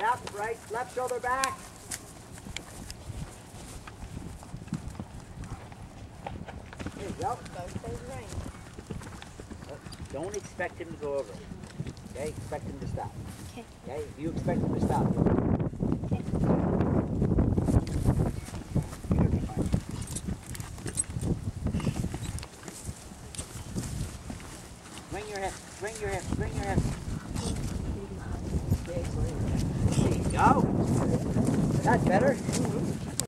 Sit up, right, left shoulder back. There you go. Don't expect him to go over. Okay, expect him to stop. Okay. Okay, you expect him to stop. Swing your hips, swing your hips, swing your hips. Oh. Go. That's better.